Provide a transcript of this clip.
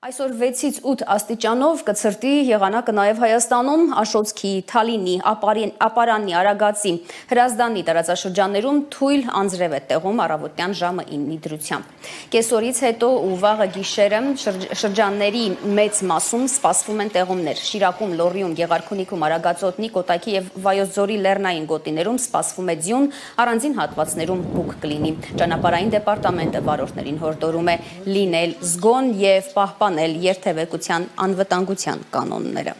Այսօր 6-ից 8 աստիճանով կցրտի եղանակը նաև Հայաստանում, Աշոցքի, Թալինի, Ապարանի, Արագածի, Հրազդանի տարածաշրջաններում թույլ անձրև է տեղում առավոտյան ժամը 9-ի դրությամբ։ Կեսօրից հետո ու վաղը գիշերը շրջանների մեծ մասում սպասվում են տեղումներ։ Շիրակում, Լոռիում, Գեղարքունիքում, Արագածոտնի, Կոտայքի եւ Վայոց ձորի լեռնային գոտիներում սպասվում է ձյուն, առանձին հատվածներում բուք կլինի։ Ճանապարհային դեպարտամենտը վարորդներին հորդորում է լինել զգոն եւ պահպան պահպանել երթևեկության անվտանգության կանոնները։